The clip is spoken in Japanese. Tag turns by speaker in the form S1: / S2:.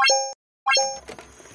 S1: you